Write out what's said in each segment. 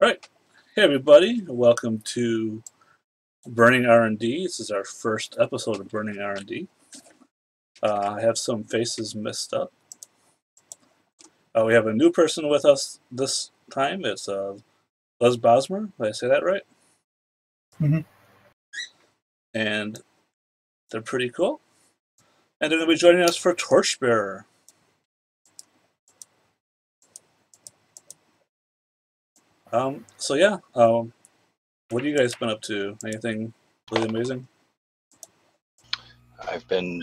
Right. Hey, everybody. Welcome to Burning R&D. This is our first episode of Burning R&D. Uh, I have some faces messed up. Uh, we have a new person with us this time. It's uh, Les Bosmer. Did I say that right? Mhm. And they're pretty cool. And they're going to be joining us for Torchbearer. Um, so yeah, um, what have you guys been up to? Anything really amazing? I've been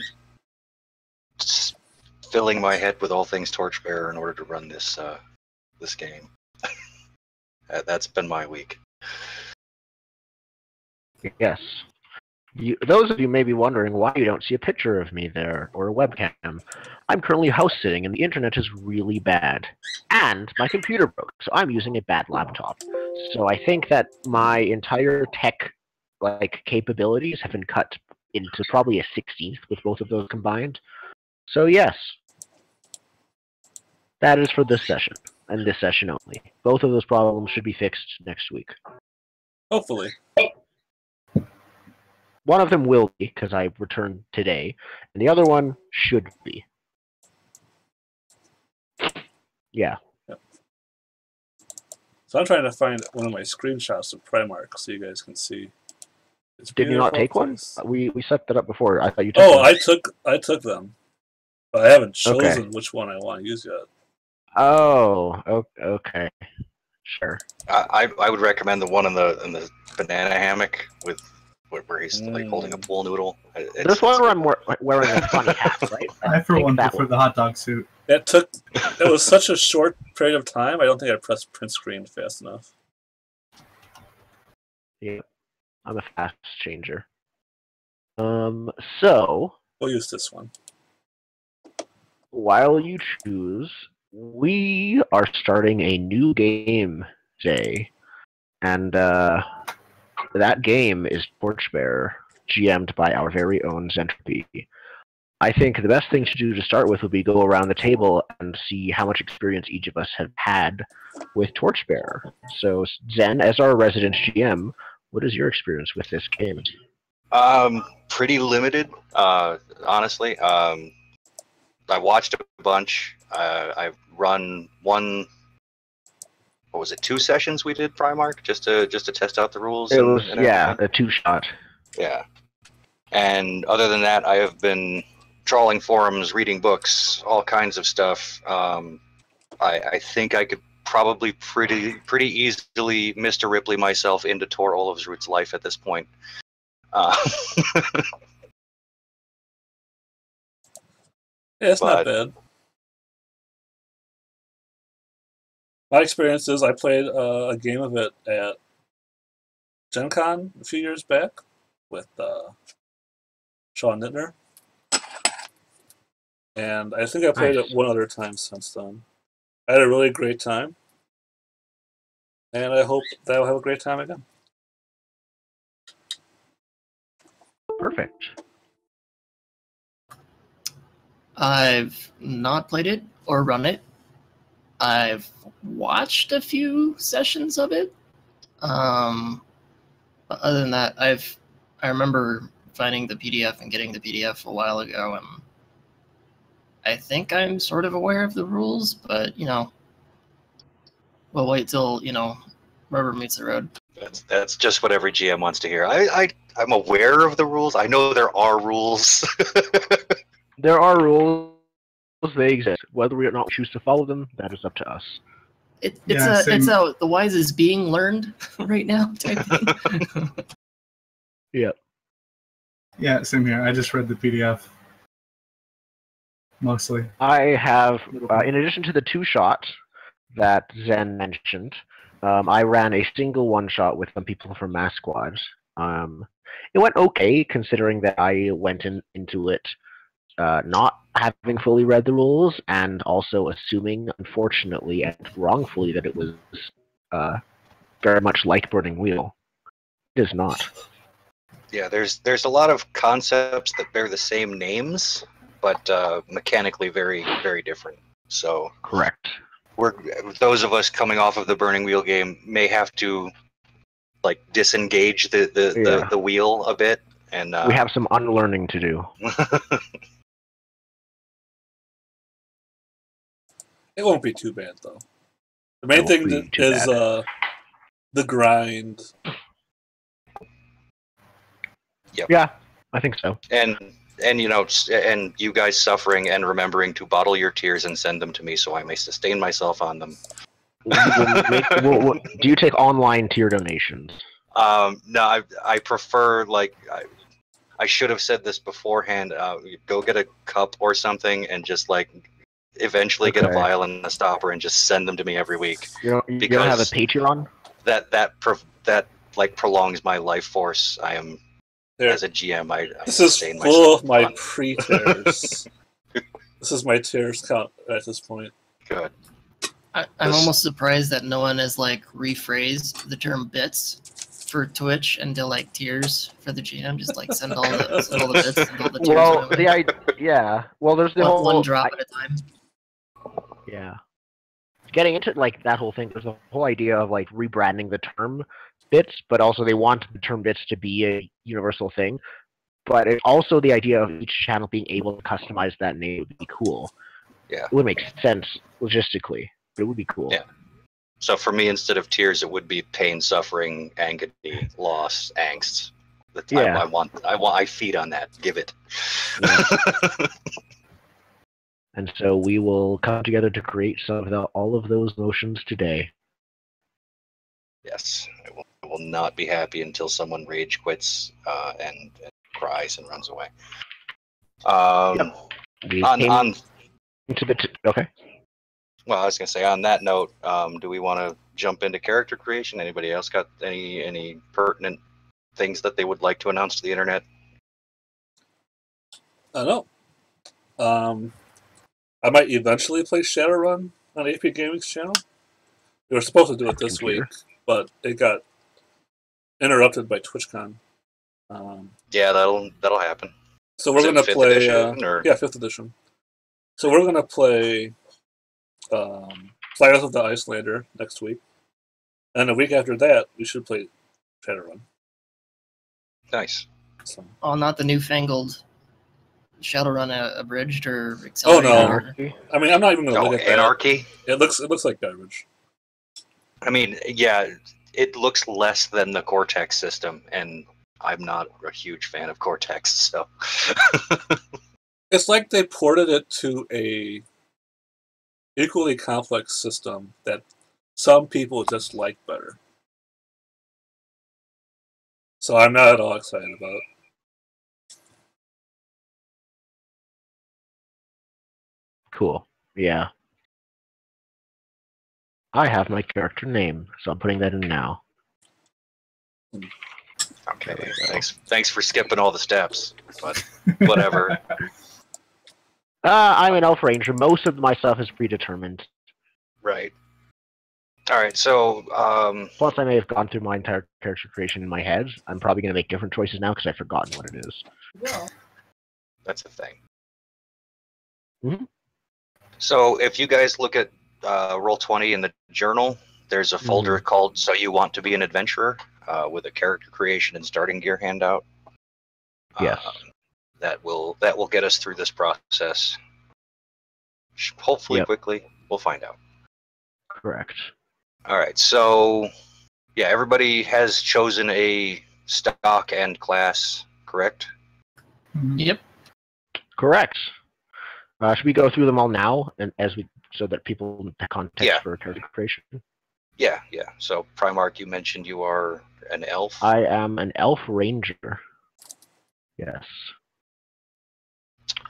filling my head with all things Torchbearer in order to run this uh, this game. That's been my week. Yes. You, those of you may be wondering why you don't see a picture of me there or a webcam. I'm currently house sitting and the internet is really bad. And my computer broke, so I'm using a bad laptop. So I think that my entire tech like capabilities have been cut into probably a sixteenth with both of those combined. So yes. That is for this session, and this session only. Both of those problems should be fixed next week. Hopefully. One of them will be because I returned today, and the other one should be. Yeah, So I'm trying to find one of my screenshots of Primark so you guys can see. It's did you not beautiful take one? Uh, we we set that up before. I thought you took. Oh, one. I took I took them, but I haven't Okay. chosen which one I want to use yet. Oh, okay, sure. I, I I would recommend the one in the in the banana hammock with where where he's like holding a Mm. pool noodle. It's- This one where. I'm wearing a funny hat, right? I, for one, that prefer the hot dog suit. That took That was such a short period of time. I don't think I pressed print screen fast enough. Yeah, I'm a fast changer. Um, so We'll use this one. while you choose, we are starting a new game today, and uh, that game is Torchbearer, GM'd by our very own Zentropy. I think the best thing to do to start with would be go around the table and see how much experience each of us have had with Torchbearer. So, Zen, as our resident GM, what is your experience with this game? Um, pretty limited, uh, honestly. Um, I watched a bunch. Uh, I've run one. What was it? Two sessions we did Primark just to just to test out the rules. It was, and yeah, everything. a two shot. Yeah. And other than that, I have been trawling forums, reading books, all kinds of stuff. Um, I, I think I could probably pretty pretty easily Mr. Ripley myself into Thor Olavsrud's life at this point. Uh, Yeah, it's not bad. My experience is I played uh, a game of it at Gen Con a few years back with uh, Sean Nittner. And I think I played Nice. it one other time since then. I had a really great time. And I hope that I'll have a great time again. Perfect. I've not played it or run it. I've watched a few sessions of it. Um, but other than that, I've I remember finding the PDF and getting the PDF a while ago, and I think I'm sort of aware of the rules. But you know, we'll wait till you know rubber meets the road. that's that's just what every GM wants to hear. I, I I'm aware of the rules. I know there are rules. There are rules. They exist. Whether we or not choose to follow them, that is up to us. It, it's Yeah, a same. it's a the wise is being learned right now type thing. Yeah, same here. I just read the PDF. Mostly. I have, uh, in addition to the two shots that Zen mentioned, um, I ran a single one shot with some people from Mass Squads. Um, it went okay, considering that I went in, into it uh, not having fully read the rules and also assuming, unfortunately and wrongfully, that it was uh, very much like Burning Wheel. It is not. yeah, there's there's a lot of concepts that bear the same names, but uh, mechanically very very different. So Correct. we're those of us coming off of the burning wheel game may have to like disengage the the, Yeah. the, the wheel a bit and uh, we have some unlearning to do. It won't be too bad though. The main thing won't be that too is bad. uh, the grind. Yeah, I think so. and and you know and you guys suffering and remembering to bottle your tears and send them to me so I may sustain myself on them. We will make- we'll- we'll- do you take online tear donations? Um, no, I, I prefer like I, I should have said this beforehand. Uh, go get a cup or something and just like eventually get a Okay. vial and a stopper and just send them to me every week. You don't, you don't have a Patreon? That that pro- that like prolongs my life force. I am There, as a GM. I, I this is full of my pre tears. this is my tears count at this point. good. I, I'm This- almost surprised that no one has like rephrased the term bits for Twitch into like tears for the GM. Just like send all the send all the bits and all the tears. Well, the idea, yeah. Well, there's the one, whole one drop I- at a time. Yeah. Getting into like that whole thing, there's the whole idea of like rebranding the term bits, but also they want the term bits to be a universal thing. But it's also the idea of each channel being able to customize that name would be cool. Yeah. It would make sense logistically, but it would be cool. Yeah. So for me, instead of tears, it would be pain, suffering, agony, loss, angst. That's, I, Yeah. I want. I want. I feed on that. Give it. And so we will come together to create some of the, all of those motions today. yes, I will, I will not be happy until someone rage quits uh, and, and cries and runs away. Um, We on, came on to t- okay. well, I was gonna say on that note, um, do we want to jump into character creation? Anybody else got any any pertinent things that they would like to announce to the internet? I don't know. Um, I might eventually play Shadowrun on AP Gaming's channel. We were supposed to do it this week, but it got interrupted by TwitchCon. Um, Yeah, that'll that'll happen. so we're Is gonna fifth play. edition, uh, Yeah, fifth edition. So we're gonna play um, Flyers of the Icelander next week, and a week after that, we should play Shadowrun. Nice. So Oh, not the newfangled Shadowrun uh, abridged or accelerated? Oh, no. Anarchy. I mean, I'm not even gonna Oh, look at that. anarchy. It looks it looks like garbage. I mean, yeah, it looks less than the Cortex system, and I'm not a huge fan of Cortex, so It's like they ported it to a equally complex system that some people just like better. So I'm not at all excited about it. Cool. Yeah. I have my character name, so I'm putting that in now. okay. There we go. Thanks, thanks for skipping all the steps, but whatever. Uh, I'm an elf ranger. Most of my stuff is predetermined. right. All right. So, um, Plus, I may have gone through my entire character creation in my head. I'm probably going to make different choices now because I've forgotten what it is. Well. That's the thing. Mhm. So, if you guys look at uh, Roll Twenty in the journal, there's a folder called "So You Want to Be an Adventurer" uh, with a character creation and starting gear handout. Yes. Uh, that will that will get us through this process. Hopefully, Yep. quickly. We'll find out. Correct. All right. So, yeah, everybody has chosen a stock and class, correct? Mhm. Yep. Correct. Uh, should we go through them all now, and as we so that people have context Yeah. for character creation? Yeah, yeah. So, Primarch, you mentioned you are an elf. I am an elf ranger. Yes.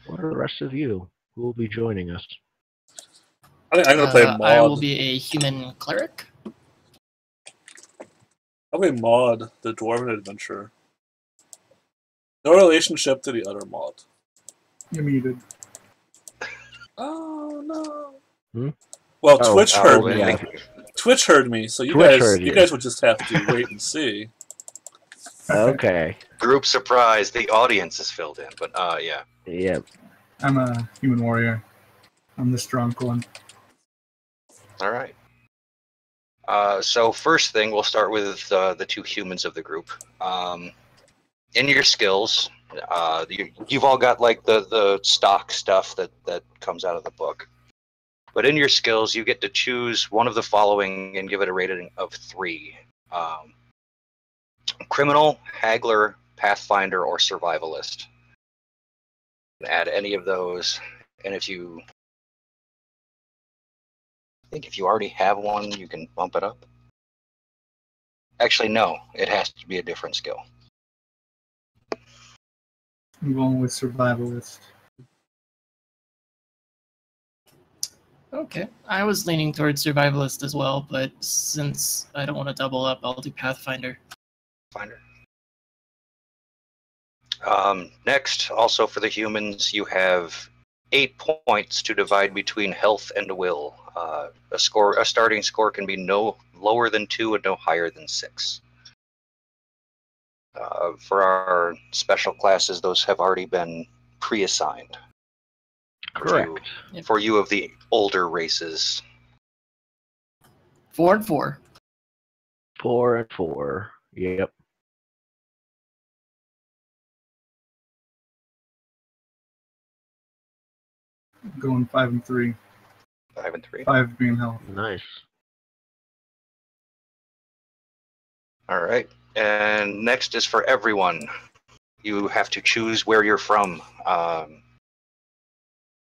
What are the rest of you? Who will be joining us? I, I'm gonna play Uh, Maud. I will be a human cleric. I'll play Maud, the Dwarven Adventurer. No relationship to the other Maud. You're muted. Oh no. Hmm? Well, Oh, Twitch oh, heard I me. yeah. Twitch heard me, so you Twitch guys, you. you. guys would just have to wait and see. Okay. Group surprise. The audience is filled in, but uh, yeah. Yeah. I'm a human warrior. I'm the strong one. All right. Uh, so first thing, we'll start with uh, the two humans of the group. Um, in your skills, uh, you, you've all got like the the stock stuff that that comes out of the book. But in your skills, you get to choose one of the following and give it a rating of three: um, criminal, haggler, pathfinder, or survivalist. Add any of those, and if you I think if you already have one, you can bump it up. Actually, no, it has to be a different skill. I'm going with survivalist. Okay. I was leaning towards survivalist as well, but since I don't want to double up, I'll do Pathfinder. Finder. Um, next, also for the humans, you have eight points to divide between health and will. Uh, a score, a starting score can be no lower than two and no higher than six. Uh, for our special classes, those have already been pre-assigned. Correct. Yep. For you of the older races, Four and four. Four and four. Yep. Going five and three. five and three. Five being health. Nice. All right. And next is for everyone. You have to choose where you're from. Um,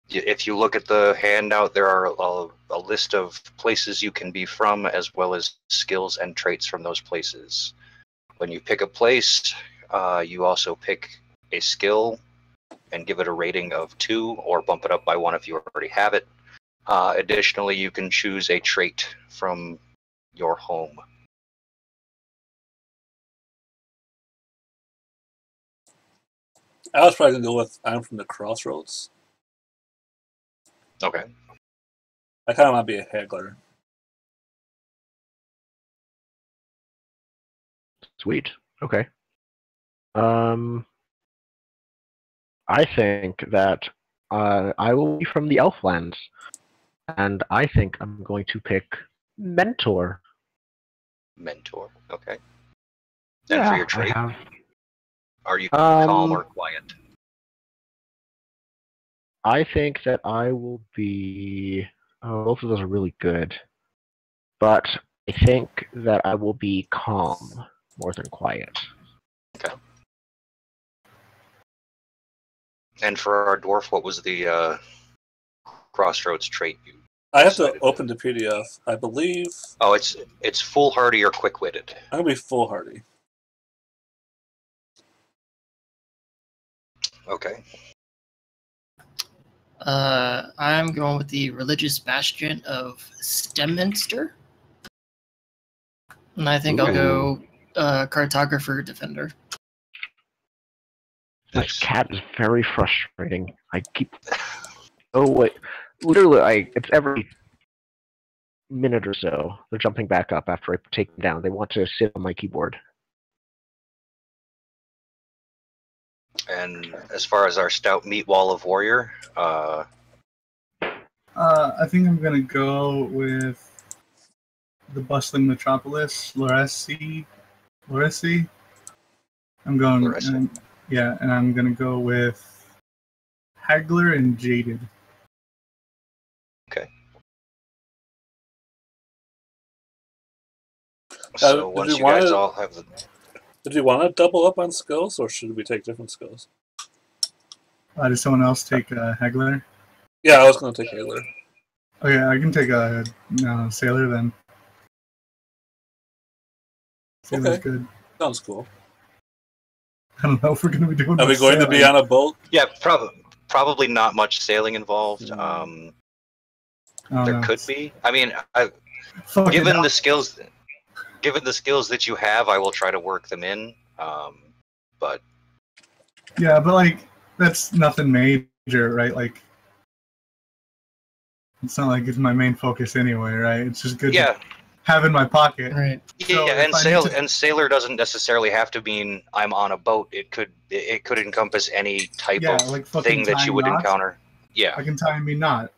if you look at the handout, there are a, a list of places you can be from, as well as skills and traits from those places. When you pick a place, uh, you also pick a skill and give it a rating of two, or bump it up by one if you already have it. Uh, additionally, you can choose a trait from your home. I was probably gonna go with I'm from the Crossroads. Okay. I kind of want to be a haggler. Sweet. Okay. Um, I think that uh, I will be from the Elflands, and I think I'm going to pick Mentor. mentor. Okay. And for your I have- are you calm Um, or quiet? I think that I will be. Oh, both of those are really good, but I think that I will be calm more than quiet. Okay. And for our dwarf, what was the uh, crossroads trait you? I have to open the PDF. I believe Oh, it's it's foolhardy or quick-witted. I'm gonna be foolhardy. Okay. Uh, I'm going with the religious bastion of Stemminster. And I think I'll go uh, cartographer defender. This Nice. cat is very frustrating. I keep. Oh wait, literally, I it's every minute or so they're jumping back up after I take them down. They want to sit on my keyboard. And as far as our stout meat wall of warrior, uh, Uh, I think I'm gonna go with the bustling metropolis, Loresi. Loresi. I'm going. Loresi. and- yeah, and I'm gonna go with Haggler and Jaded. Okay. So did once you you guys wanna- all have the Did you want to double up on skills, or should we take different skills? Uh, did someone else take uh, Haggler? Yeah, I was gonna take haggler. Okay, I can take a no, Sailor then. Sailor's Okay. good. Sounds cool. I don't know if we're gonna be doing. Are we much going to be on a boat? yeah, probably probably not much sailing involved. Mm. Um, I there know. could be. I mean, I, given the skills, given the skills that you have, I will try to work them in. Um, but Yeah, but like that's nothing major, right? Like it's not like it's my main focus anyway, right? It's just good yeah, to have in my pocket. Right. So yeah, and I sail to- and sailor doesn't necessarily have to mean I'm on a boat. It could it could encompass any type Yeah, of like thing that you would knots. encounter. Yeah. I can tie me knot.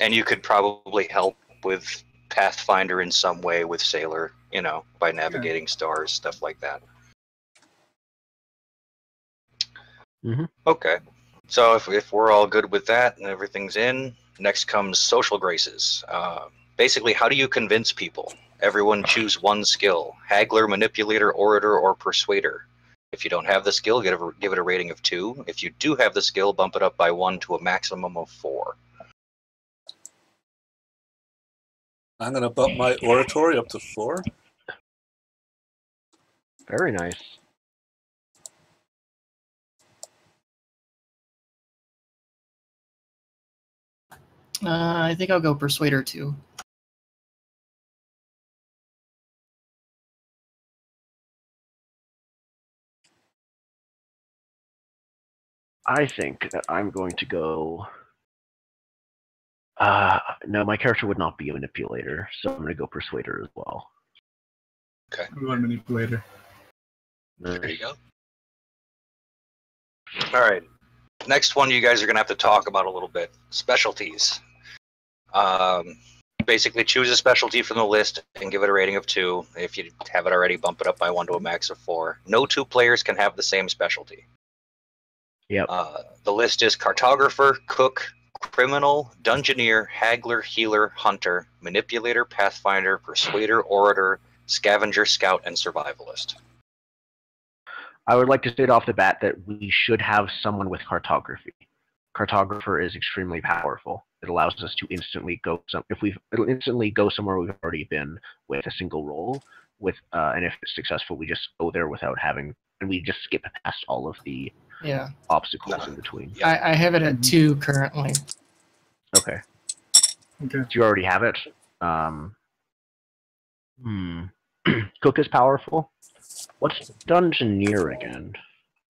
and you could probably help with Pathfinder in some way with Sailor, you know, by navigating stars, stuff like that. Mhm. Okay. So if, if we're all good with that and everything's in, next comes social graces. Uh, basically, how do you convince people? Everyone choose one skill haggler, manipulator, orator, or persuader. If you don't have the skill, give it, a, give it a rating of two. If you do have the skill, bump it up by one to a maximum of four. I'm gonna bump my oratory up to four. Very nice. Uh, I think I'll go Persuader too. I think that I'm going to go. Uh, no, my character would not be a manipulator, so I'm going to go persuader as well. Okay. I'm going manipulator. There you go. All right. Next one, you guys are going to have to talk about a little bit specialties. Um, basically, choose a specialty from the list and give it a rating of two. If you have it already, bump it up by one to a max of four. No two players can have the same specialty. Yep. Uh, the list is cartographer, cook, criminal, dungeoneer, haggler, healer, hunter, manipulator, pathfinder, persuader, orator, scavenger, scout, and survivalist. I would like to state off the bat that we should have someone with cartography. Cartographer is extremely powerful. It allows us to instantly go some if we it'll instantly go somewhere we've already been with a single roll. With uh, and if it's successful, we just go there without having and we just skip past all of the Yeah, obstacles in between. Yeah. I, I have it at Mhm. two currently. Okay. Okay. Do you already have it? Um, hmm. Cook is powerful. What's Dungeoneer again?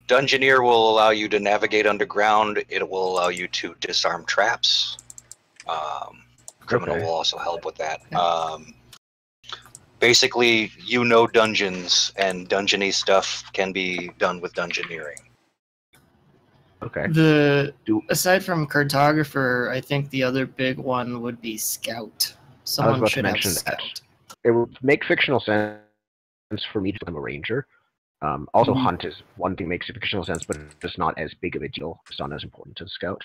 Dungeoneer will allow you to navigate underground. It will allow you to disarm traps. Um, criminal Okay. will also help with that. Yeah. Um, basically, you know dungeons, and dungeony stuff can be done with dungeoneering. Okay. The Do- aside from cartographer, I think the other big one would be scout. Someone should have mention that. scout. It would make fictional sense for me to become a ranger. Um, also, Mhm. hunt is one thing makes fictional sense, but it's not as big of a deal. It's not as important to the scout.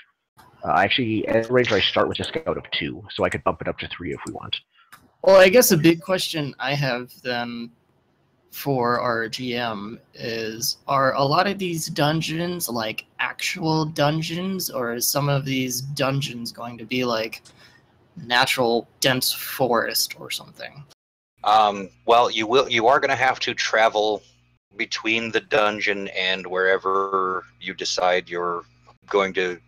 Uh, actually, as a ranger, I start with a scout of two, so I could bump it up to three if we want. Well, I guess a big question I have then for our GM is are a lot of these dungeons like actual dungeons or is some of these dungeons going to be like natural dense forest or something? Um, well, you will. You are going to have to travel between the dungeon and wherever you decide you're going to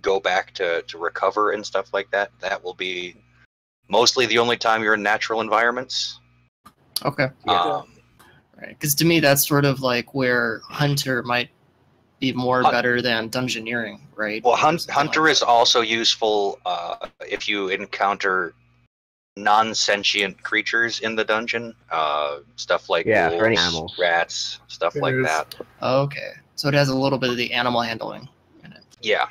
go back to to recover and stuff like that. That will be mostly the only time you're in natural environments. Okay. Yeah. Um, Right. Because to me that's sort of like where hunter might be more Hun- better than dungeoneering, right? well, Or hunt, something like hunter that. is also useful uh, if you encounter non-sentient creatures in the dungeon. Uh, stuff like Yeah, for any wolves, animals. rats, stuff like Bears. that. Okay. So it has a little bit of the animal handling in it. Yeah.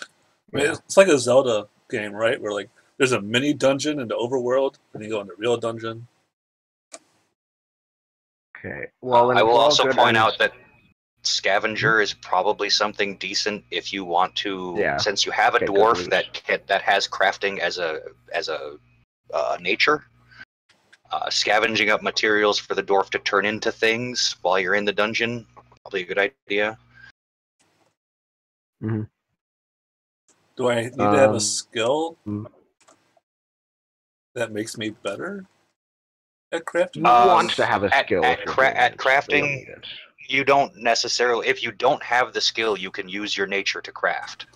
I mean, It's like a Zelda game, right? Where like there's a mini dungeon in the overworld, and you go in the real dungeon. Okay. Well, I will also good point on- out that scavenger is probably something decent if you want to, Yeah. since you have a Get dwarf that that has crafting as a as a uh, nature. Uh, scavenging up materials for the dwarf to turn into things while you're in the dungeon probably a good idea. Do I need to have Um, a skill mm. that makes me better at crafting? You Um, want to have a at- skill at if cra- at it, so you don't crafting. You don't necessarily, if you don't have the skill, you can use your nature to craft.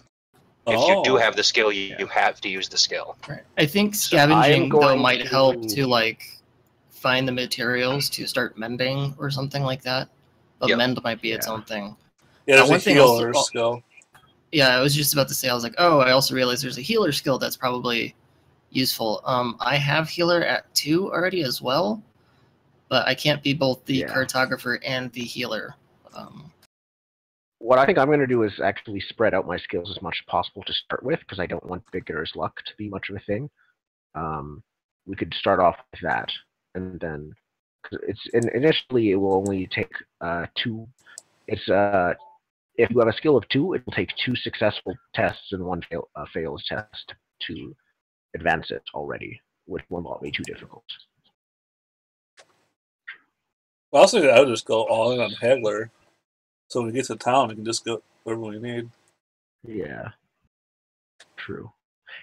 If you do Oh. have the skill, you, Yeah. you have to use the skill. Right. I think So scavenging though going might help to- to like find the materials to start mending or something like that. But Yep. mend might be its own thing. yeah, there's one a thing else- healer oh. skill. Yeah, I was just about to say. I was like, oh, I also realized there's a healer skill that's probably useful. Um, I have healer at two already as well, but I can't be both the Yeah. cartographer and the healer. Um, what I think I'm going to do is actually spread out my skills as much as possible to start with, because I don't want beginner's luck to be much of a thing. Um, we could start off with that, and then 'cause it's in, initially it will only take uh, two. It's uh, if you have a skill of two, it will take two successful tests and one fail, uh, fails test to advance it already, which will not be too difficult. Well, I was thinking I would just go all in on Haggler. So when we get to town, we can just go wherever we need. Yeah. True.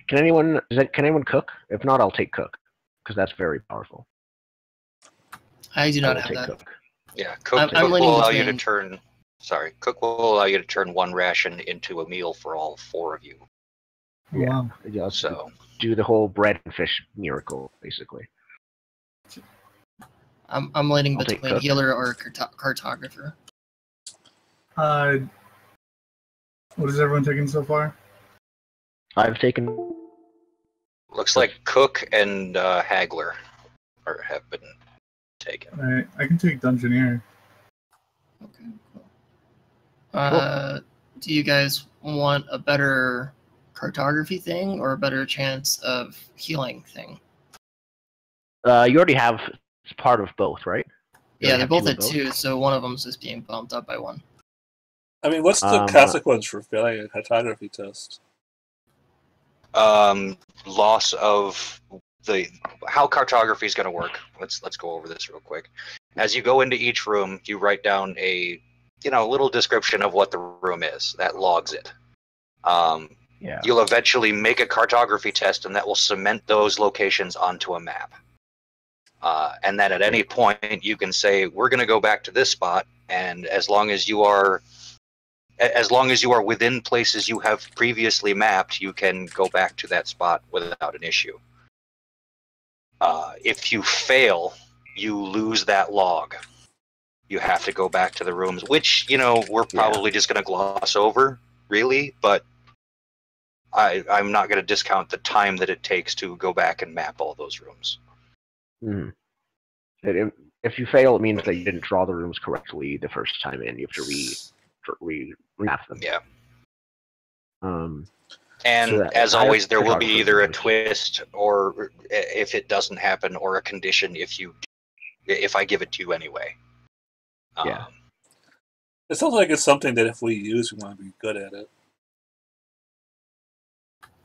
Can anyone is that, can anyone cook? If not, I'll take cook because that's very powerful. I do not will have take that. cook. Yeah, cook, I'm- cook I'm will leaning allow you to turn. Sorry, cook will allow you to turn one ration into a meal for all four of you. Yeah. Wow. Yeah, let's So do the whole bread and fish miracle, basically. I'm I'm leaning I'll between cook. healer or carto- cartographer. Uh, what is everyone taking so far? I've taken looks like cook and uh, Haggler are, have been taken. Alright, I can take Dungeoneer. Okay. Cool. Uh, do you guys want a better cartography thing or a better chance of healing thing? uh you already have it's part of both, right? You Yeah, they're both of at two, so one of them's just being bumped up by one. I mean, what's the Um, consequence for failing a cartography test? Um, loss of the how cartography is going to work. Let's let's go over this real quick. As you go into each room, you write down a you know a little description of what the room is that logs it. Um, Yeah. you'll eventually make a cartography test, and that will cement those locations onto a map. Uh, and then at any point, you can say, "We're going to go back to this spot," and as long as you are, as long as you are within places you have previously mapped, you can go back to that spot without an issue. Uh, if you fail, you lose that log. You have to go back to the rooms, which you know we're Yeah. probably just going to gloss over, really, but I, I'm not going to discount the time that it takes to go back and map all those rooms. Mhm. It- it- if you fail, it means that you didn't draw the rooms correctly the first time in. You have to re re remap them. Yeah. Um. And So as always, there will be either a twist or if it doesn't happen, or a condition if you if I give it to you anyway. Yeah. Um, It sounds like it's something that if we use, we want to be good at it.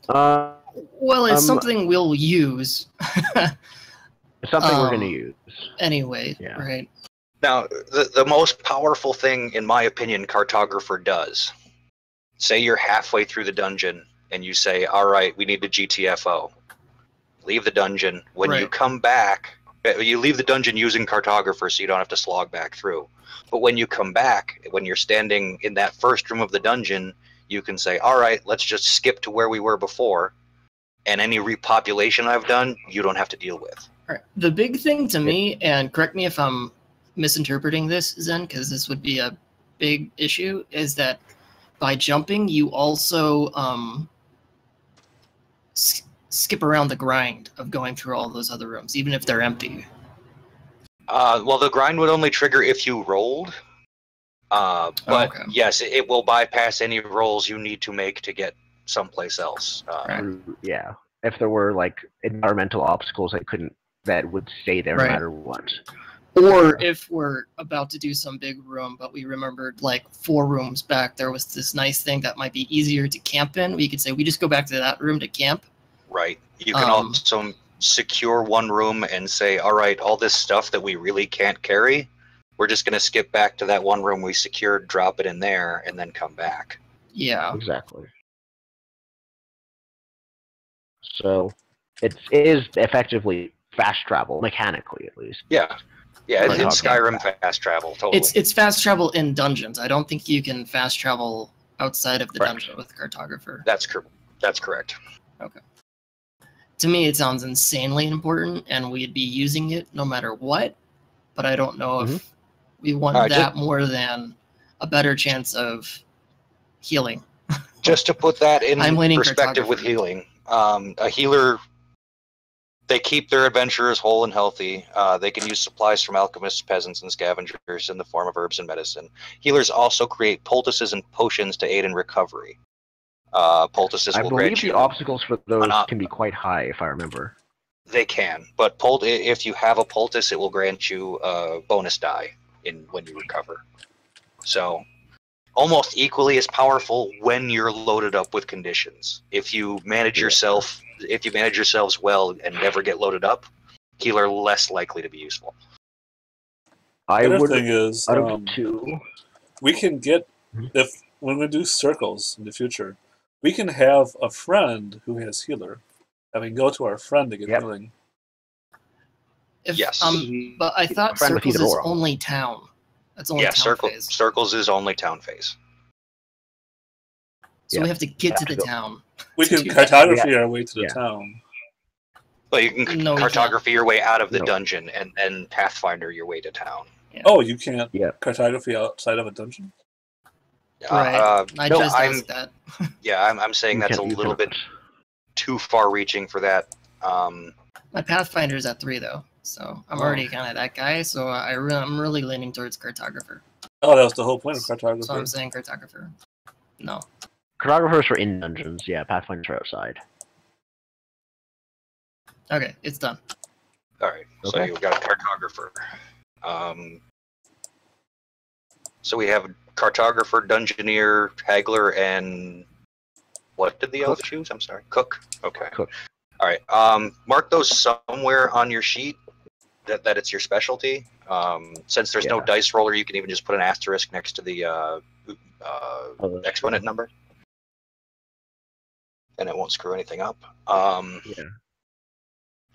Uh, Well, it's Um, something we'll use it's something we're Um, gonna use. anyway, Yeah. right? Now, the, the most powerful thing, in my opinion, Cartographer does. Say you're halfway through the dungeon and you say, all right, we need to GTFO. Leave the dungeon. When you come back, uh, you leave the dungeon using Cartographer so you don't have to slog back through. But when you come back, when you're standing in that first room of the dungeon, you can say, all right, let's just skip to where we were before. And any repopulation I've done, you don't have to deal with. Right. The big thing to me, and correct me if I'm misinterpreting this, Zen, because this would be a big issue, is that by jumping, you also um, s- skip around the grind of going through all those other rooms, even if they're empty. Uh, well, the grind would only trigger if you rolled. Uh, but okay. yes, it, it will bypass any rolls you need to make to get someplace else. Uh, Right. Yeah. If there were like environmental obstacles that couldn't that would stay there Right. no matter what. Or if we're about to do some big room, but we remembered like four rooms back, there was this nice thing that might be easier to camp in. We could say we just go back to that room to camp. Right. You can Um, also secure one room and say, all right, all this stuff that we really can't carry, we're just going to skip back to that one room we secured, drop it in there, and then come back. Yeah. Exactly. So it is effectively fast travel, mechanically at least. Yeah. Yeah, Like, it's. Skyrim fast travel, totally. It's it's fast travel in dungeons. I don't think you can fast travel outside of the Correct. dungeon with cartographer. that's, cor- that's correct. Okay. To me, it sounds insanely important, and we'd be using it no matter what. But I don't know if mm-hmm. We want Alright, that more than a better chance of healing. just to put that in I'm perspective with healing, um, a healer they keep their adventurers whole and healthy. Uh, they can use supplies from alchemists, peasants, and scavengers in the form of herbs and medicine. Healers also create poultices and potions to aid in recovery. Uh, poultices I will believe the obstacles for those op- can be quite high, if I remember. They can, but pult- i- if you have a poultice, it will grant you a bonus die in when you recover. So, almost equally as powerful when you're loaded up with conditions. If you manage yourself, if you manage yourselves well and never get loaded up, healer less likely to be useful. I The other would thing is, out of um, the two. we can get Mhm. if when we do circles in the future, we can have a friend who has healer, I mean, go to our friend to get Yep. healing. If, Yes. Um, but I thought circles is only town. That's only yeah, town circle phase. circles is only town phase. So Yeah. we have to get to Have the go. town. We can do that. cartography our way to the Yeah. town. But you can No, we can't. cartography your way out of the No. dungeon and then pathfinder your way to town. Oh, you can't Yeah. cartography outside of a dungeon. Right. Uh, I no, just I'm asked that. yeah, I'm, I'm saying You that's a little bit too far reaching for that. Um, My Pathfinder's at three though, so I'm Oh. already kind of that guy. So I re- I'm really leaning towards cartographer. Oh, that was the whole point of So I'm saying cartographer. No. Cartographers are in dungeons, yeah. Pathfinders are outside. Okay, it's done. all right, so Okay. you've got a cartographer. Um, so we have cartographer, dungeoneer, haggler, and what did the elf choose? I'm sorry, cook. Okay. Cook. All right. Um, mark those somewhere on your sheet that, that it's your specialty. Um, since there's no dice roller, you can even just put an asterisk next to the uh, uh, Oh, exponent number, and it won't screw anything up. Um, Yeah.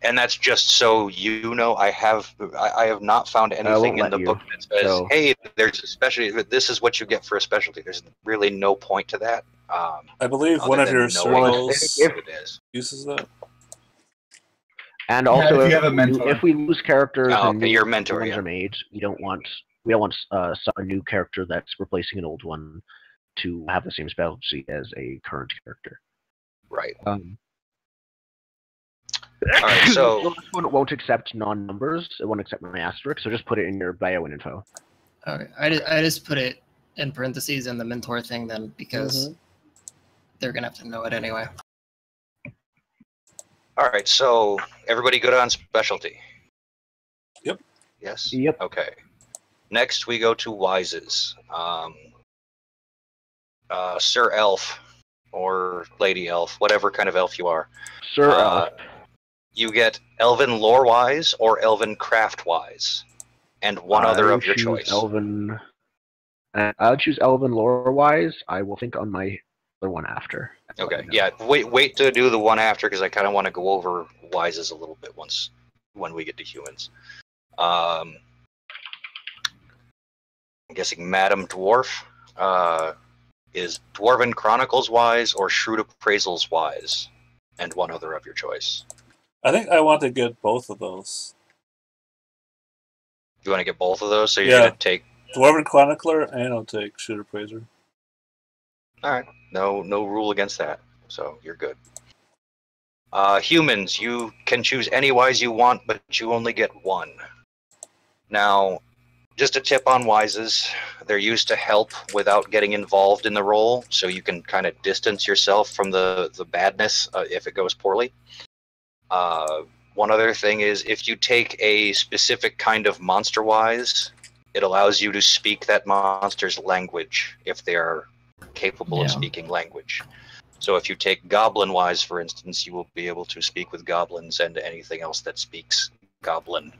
and that's just so you know. I have I, I have not found anything in the you, book that says, so- "Hey, there's a specialty. This is what you get for a specialty." There's really no point to that. Um, I believe one of your knowing circles if- what it is. uses that. And Yeah, also, if you have a we- mentor. if we lose characters Oh, and your mentor, yeah. are made, we don't want we don't want uh, a new character that's replacing an old one to have the same specialty as a current character. Right. Um, All right. So this one won't accept non-numbers. It won't accept my asterisk. So just put it in your bio and info. Okay, I, ju- I just put it in parentheses in the mentor thing then because they're gonna have to know it anyway. All right. So everybody good on specialty? Yep. Yes. Yep. Okay. Next, we go to Wises. Um, uh, Sir Elf or Lady Elf, whatever kind of elf you are. Sir Uh, Elf. You get Elven Lore Wise or Elven Craft Wise, and one other I of your choose choice. Elven. Uh, I'll choose Elven lore wise. I will think on my other one after. That's all I Okay. Yeah. Wait. Wait to do the one after because I kind of want to go over Wises a little bit once when we get to humans. Um, I'm guessing Madam Dwarf uh, is Dwarven Chronicles wise or Shrewd Appraisals wise, and one other of your choice. I think I want to get both of those. You want to get both of those, so you're Yeah. gonna take. Dwarven Chronicler, and I'll take Shrewd Praiser. All right. No, no rule against that, so you're good. Uh, humans, you can choose any wise you want, but you only get one. Now, just a tip on wises: they're used to help without getting involved in the role, so you can kind of distance yourself from the the badness uh, if it goes poorly. Uh, one other thing is if you take a specific kind of monster wise, it allows you to speak that monster's language if they are capable of speaking language. So if you take Goblin Wise, for instance, you will be able to speak with goblins and anything else that speaks Goblin.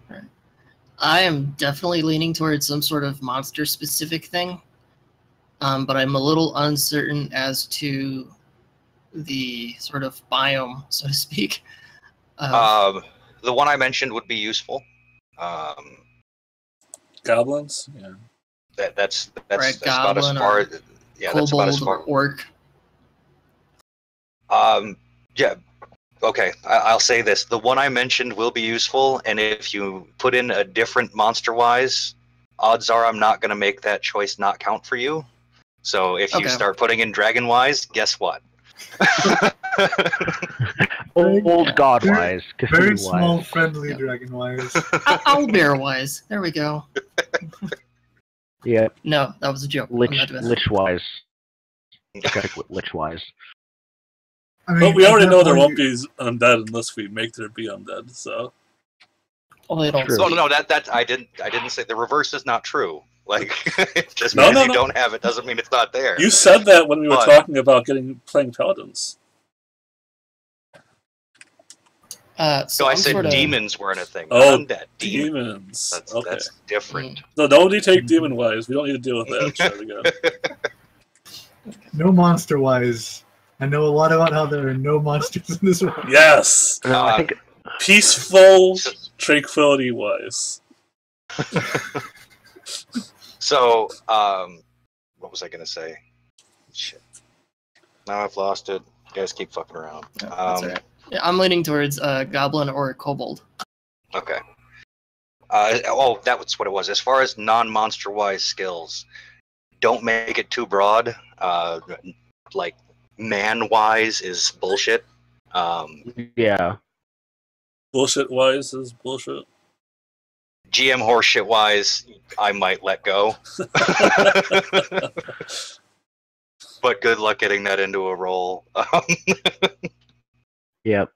I am definitely leaning towards some sort of monster specific thing, um, but I'm a little uncertain as to the sort of biome, so to speak. of- Um, the one I mentioned would be useful. Um, Goblins? Yeah. that that's that's, Right, that's about as goblin far. or as Yeah, that's about as kobold or far. orc. Um, yeah. Okay, I, I'll say this: the one I mentioned will be useful, and if you put in a different monster wise, odds are I'm not going to make that choice not count for you. So if you Okay. start putting in dragon wise, guess what? Very- Old god wise, Very Cthulhu small, friendly Yeah. dragon wise. Owl bear wise. There we go. Yeah, No, that was a joke. I'm Lich, not doing that. Lich wise. Lich wise. I mean, But we already know there won't be undead unless we make there be undead. So Oh, they don't. True. No, no, no. That that I didn't. I didn't say the reverse is not true. Like just No, because no, you no. don't have it doesn't mean it's not there. you said that when we were But- talking about getting playing paladins. Uh, so so I said sort of, demons weren't a thing. Oh, undead. Demons. Demons. That's okay. that's different. So nobody take demon wise. We don't need to deal with that. No monster wise. I know a lot about how there are no monsters in this world. Yes. No, I Uh, think Peaceful tranquility wise. so, um, what was I gonna say? Shit. Now I've lost it. You guys keep fucking around. Yeah, that's Um, alright. Yeah, I'm leaning towards uh, goblin or a kobold. Okay. Uh, oh, that was what it was. As far as non-monster wise skills, don't make it too broad. Uh, like man wise is bullshit. Um, yeah. Bullshit wise is bullshit. GM horseshit wise, I might let go. but good luck getting that into a roll. Yep.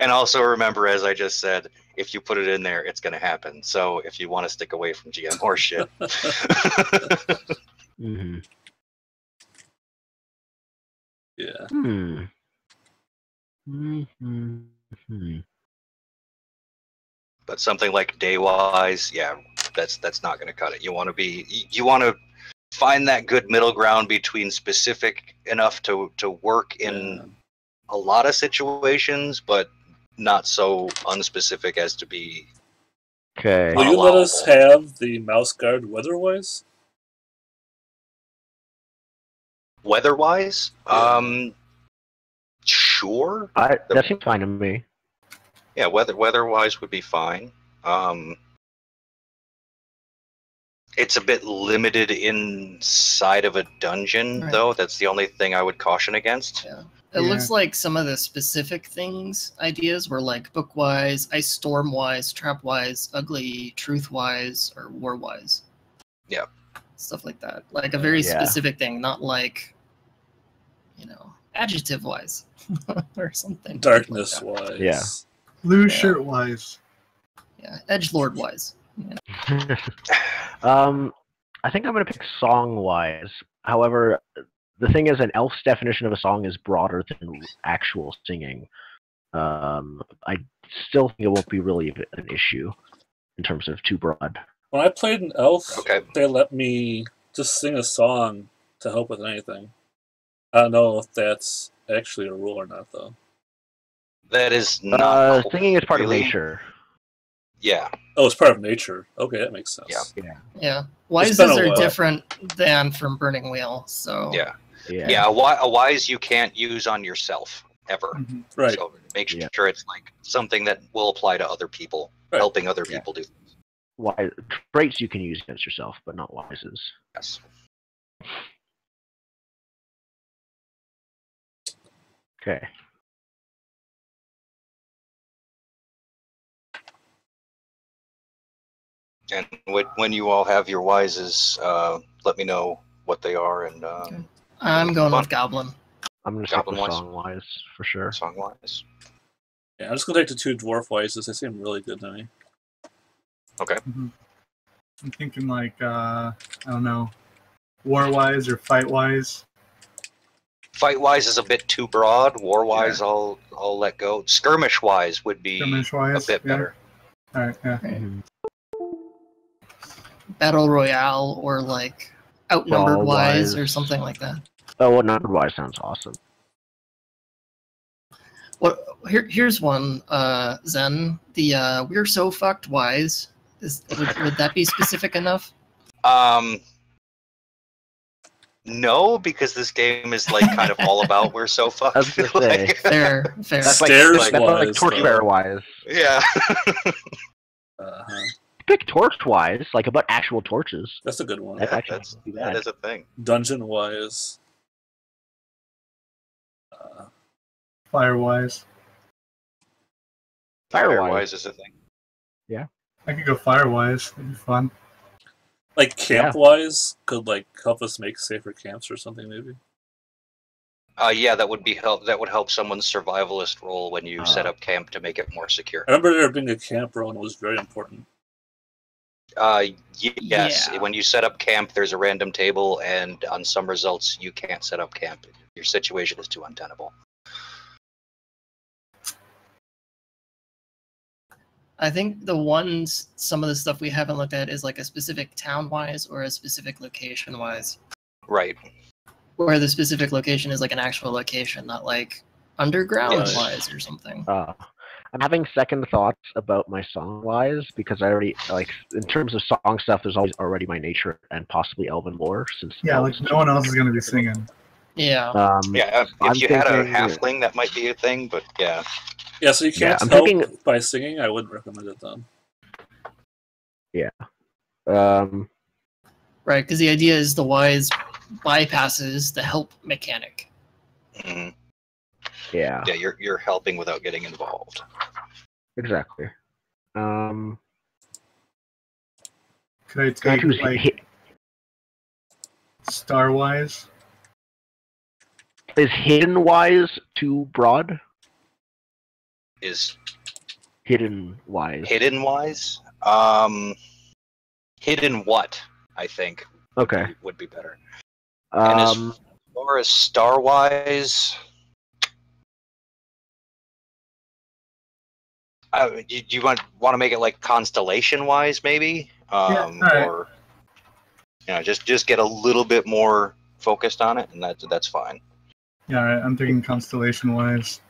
and also remember, as I just said, if you put it in there, it's going to happen. So if you want to stick away from GM horseshit, mm-hmm. yeah. Hmm. Mm-hmm. but something like day wise, yeah, that's that's not going to cut it. You want to be, you want to find that good middle ground between specific enough to to work in a lot of situations, but not so unspecific as to be Okay. Will you let us have the mouse guard weatherwise? weather-wise. Um, sure. I, that seems fine to me. Yeah, weather weather-wise would be fine. Um, it's a bit limited inside of a dungeon, Right. though. That's the only thing I would caution against. Yeah. It Yeah. looks like some of the specific things ideas were like book wise, ice storm wise, trap wise, ugly truth wise, or war wise. Yeah. Stuff like that. Like a very Yeah. specific thing, not like you know, adjective wise or something. Darkness Like wise. Yeah. Blue Yeah. shirt wise. Yeah. Edge lord wise. um, I think I'm gonna pick song wise. However, the thing is, an elf's definition of a song is broader than actual singing. Um, I still think it won't be really an issue in terms of too broad. When I played an elf, Okay. they let me just sing a song to help with anything. I don't know if that's actually a rule or not, though. That is not. Uh, singing is part of nature. Yeah. Oh, it's part of nature. Okay, that makes sense. Yeah. Yeah. been Wises a are while. different than from Burning Wheel, so Yeah. Yeah. Yeah. A, wi- a wise you can't use on yourself ever. Mhm. Right. So make Yeah. sure it's like something that will apply to other people, Right. helping other Yeah. people do. Wise, traits you can use against yourself, but not wises. Yes. Okay. And when, when you all have your wises, uh, let me know what they are and uh, Okay. I'm going Fun. with Goblin. I'm gonna stick with Goblin-wise. song wise for sure. song wise. Yeah, I'm just gonna take the two dwarf wises. They seem really good to me. Mhm. I'm thinking like uh I don't know, war wise or fight wise. Fight wise is a bit too broad. War wise, I'll I'll let go. Skirmish wise would be Skirmish a wise. bit better. All right. Yeah. Mhm. Battle Royale or like outnumbered Brawl wise or something like that. Oh, well, numbered wise sounds awesome. What here here's one, uh Zen. The uh we're so fucked wise. Is would, would that be specific enough? Um, no, because this game is like kind of all about we're so fucked. I was. Like, Fair, fair. That's like, Stairs like, wise, torchbearer wise. yeah. Uh-huh. Pick torch wise, like about actual torches. That's a good one. That actually that's wouldn't be that bad. is a thing. Dungeon wise. Uh, Firewise. Firewise is a thing. Yeah. I could go Firewise. It'd be fun. Like camp wise, could like help us make safer camps or something maybe. Uh, yeah, that would be help. That would help someone's survivalist role when you set Ah. up camp to make it more secure. I remember there being a camp role and it was very important. Uh, y- yes. Yeah. When you set up camp, there's a random table, and on some results, you can't set up camp. Your situation is too untenable. I think the ones, some of the stuff we haven't looked at is like a specific town wise or a specific location wise, Right. where the specific location is like an actual location, not like underground Yes. wise or something. Uh, I'm having second thoughts about my song wise because I already like in terms of song stuff. There's always already my nature and possibly Elven lore since Yeah, like no one else is gonna be singing. Yeah. Um, Yeah. If I'm you had a thinking- halfling, that might be a thing. But yeah. Yeah, so you can't I'm help thinking- by singing. I wouldn't recommend it then. Yeah. Um, Right, because the idea is the wise bypasses the help mechanic. Mhm. Yeah, Yeah. You're you're helping without getting involved. exactly. Um, Could I can I take like hit, Starwise? is hidden wise too broad? Is Hidden wise. hidden wise. Um, hidden what? I think Okay. would be better. And as Um, far as star wise, uh, do, do you want want to make it like constellation wise, maybe? Um, alright. Or you know, just just get a little bit more focused on it, and that's that's fine. Yeah, all right, I'm thinking constellation wise.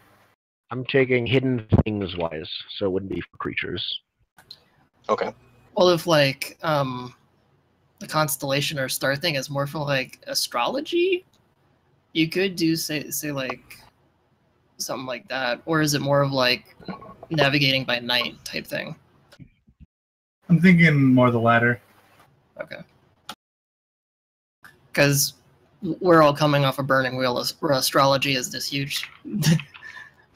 I'm taking hidden things wise, so it wouldn't be for creatures. Okay. Well, if like um, the constellation or star thing is more for like astrology, you could do say say like something like that, or is it more of like navigating by night type thing? I'm thinking more the latter. Okay. Because we're all coming off a burning wheel, where astrology is this huge.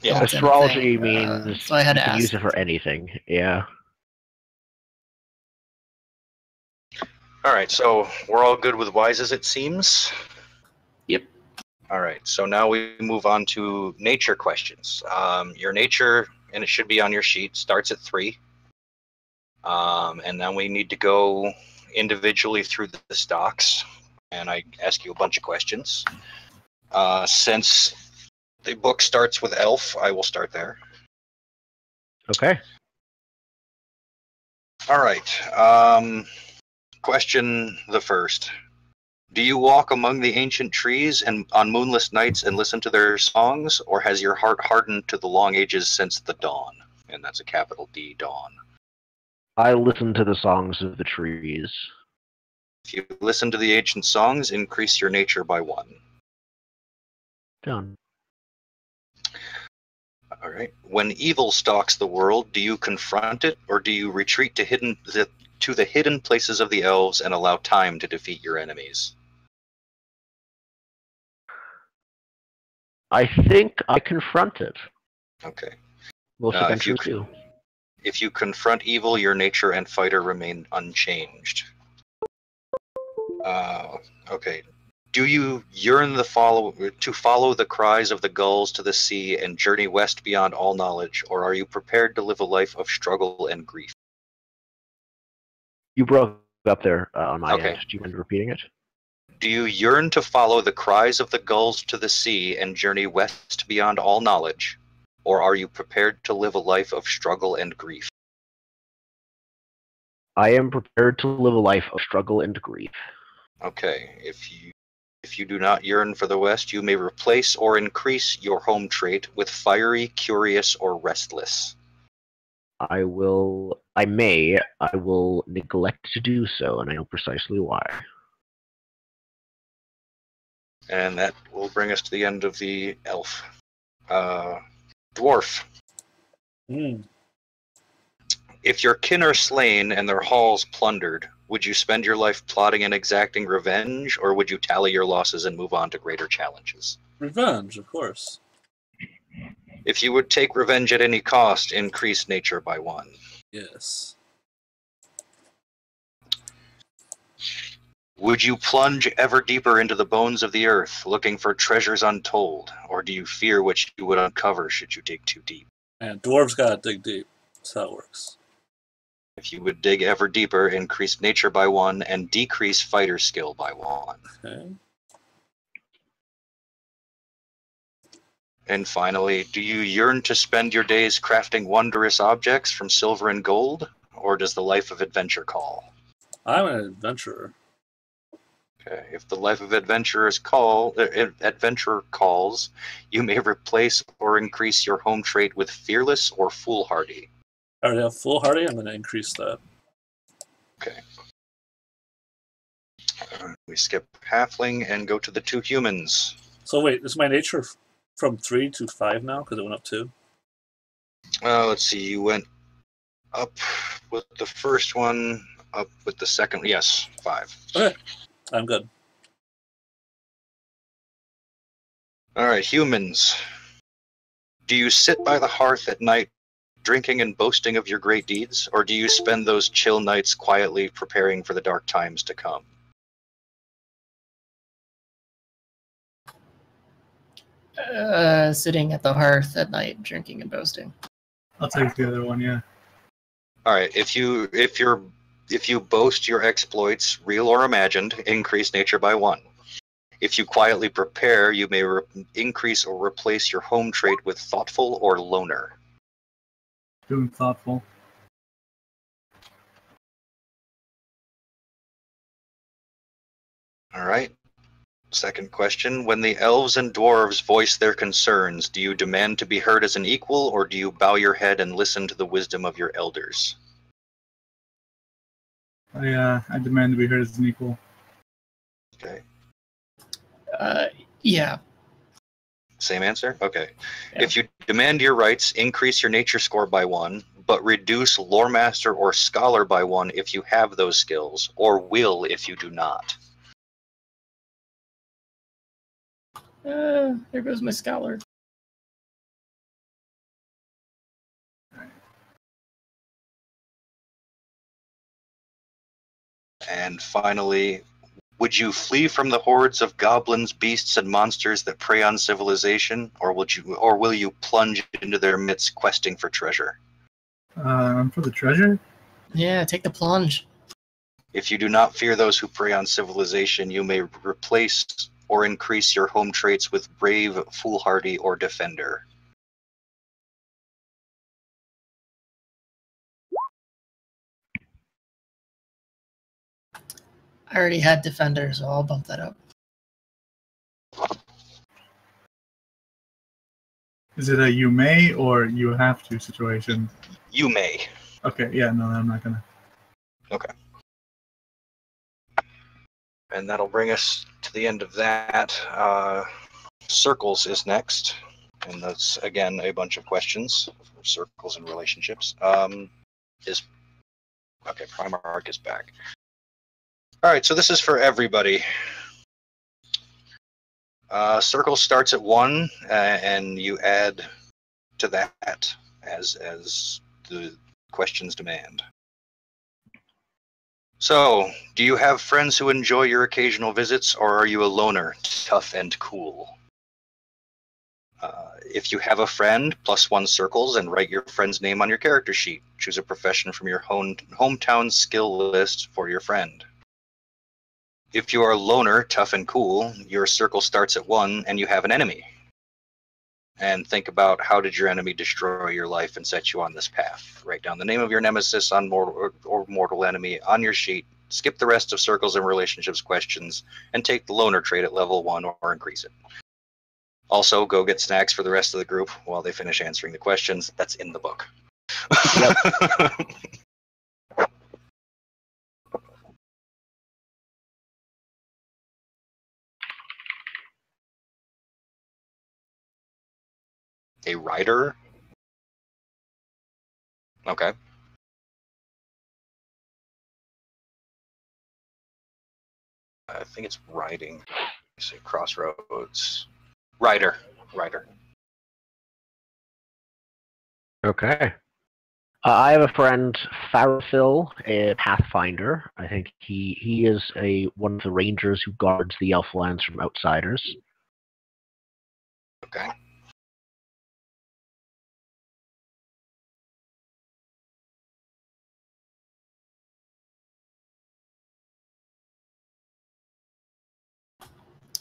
Yeah. Astrology thing, uh, means so I had you to can use it for anything. Yeah. All right. So we're all good with wise as it seems. All right. So now we move on to nature questions. Um, your nature, and it should be on your sheet, starts at three. Um, and then we need to go individually through the, the stocks, and I ask you a bunch of questions. Uh, since the book starts with elf, I will start there. Okay. All right. Um, question the first. Do you walk among the ancient trees and on moonless nights and listen to their songs, or has your heart hardened to the long ages since the dawn? And that's a capital D, dawn. I listen to the songs of the trees. If you listen to the ancient songs, increase your nature by one. Done. All right. When evil stalks the world, do you confront it, or do you retreat to hidden the, to the hidden places of the elves and allow time to defeat your enemies? I think I confront it. Okay. Most Uh, if you. If you confront evil, your nature and fighter remain unchanged. Uh, okay. Do you yearn the follow to follow the cries of the gulls to the sea and journey west beyond all knowledge, or are you prepared to live a life of struggle and grief? You broke up there uh, on my Okay. end. Do you mind repeating it? Do you yearn to follow the cries of the gulls to the sea and journey west beyond all knowledge, or are you prepared to live a life of struggle and grief? I am prepared to live a life of struggle and grief. Okay, if you if you do not yearn for the West, you may replace or increase your home trait with fiery, curious, or restless. I will. I may. I will neglect to do so, and I know precisely why. And that will bring us to the end of the elf. Uh, dwarf. Hmm. If your kin are slain and their halls plundered, would you spend your life plotting and exacting revenge, or would you tally your losses and move on to greater challenges? Revenge, of course. If you would take revenge at any cost, increase nature by one. Yes. Would you plunge ever deeper into the bones of the earth, looking for treasures untold, or do you fear what you would uncover should you dig too deep? And dwarves gotta dig deep. That's how it works. If you would dig ever deeper, increase nature by one and decrease fighter skill by one. Okay. And finally, do you yearn to spend your days crafting wondrous objects from silver and gold, or does the life of adventure call? I'm an adventurer. Okay. If the life of adventurers call uh, adventurer calls, you may replace or increase your home trait with fearless or foolhardy. I already have foolhardy. I'm gonna increase that. Okay. We skip halfling and go to the two humans. So wait, is my nature from three to five now? Because it went up two. Uh, let's see. You went up with the first one, up with the second. Yes, five. I'm good. All right, humans. Do you sit by the hearth at night, drinking and boasting of your great deeds, or do you spend those chill nights quietly preparing for the dark times to come? Uh, sitting at the hearth at night, drinking and boasting. I'll take the other one. Yeah. All right, if you if you're if you boast your exploits, real or imagined, increase nature by one. If you quietly prepare, you may re- increase or replace your home trait with thoughtful or loner. Doing thoughtful. All right. Second question. When the elves and dwarves voice their concerns, do you demand to be heard as an equal, or do you bow your head and listen to the wisdom of your elders? I uh, I demand to be heard as an equal. Okay. Uh, yeah. Same answer? Okay. Yeah. If you demand your rights, increase your nature score by one, but reduce lore master or scholar by one if you have those skills, or will if you do not. Uh, there goes my scholar. And finally, would you flee from the hordes of goblins, beasts, and monsters that prey on civilization, or would you, or will you plunge into their midst, questing for treasure? Uh, I'm for the treasure. Yeah, take the plunge. If you do not fear those who prey on civilization, you may replace or increase your home traits with brave, foolhardy, or defender. I already had defender, so I'll bump that up. Is it a you may or you have to situation? You may. Okay. Yeah. No, I'm not gonna. Okay. And that'll bring us to the end of that. Uh, circles is next. And that's, again, a bunch of questions for circles and relationships. Um, is Okay, Primarch is back. All right, so this is for everybody. Uh, circle starts at one, uh, and you add to that as as the questions demand. So, do you have friends who enjoy your occasional visits, or are you a loner, tough and cool? Uh, if you have a friend, plus one circles and write your friend's name on your character sheet. Choose a profession from your home, hometown skill list for your friend. If you are a loner, tough and cool, your circle starts at one and you have an enemy. And think about how did your enemy destroy your life and set you on this path. Write down the name of your nemesis on mortal or, or mortal enemy on your sheet. Skip the rest of circles and relationships questions and take the loner trait at level one or increase it. Also, go get snacks for the rest of the group while they finish answering the questions. That's in the book. A writer? Okay. I think it's writing. Say crossroads. Writer. Writer. Okay. Uh, I have a friend, Farathil, a pathfinder. I think he he is a one of the rangers who guards the Elflands from outsiders. Okay.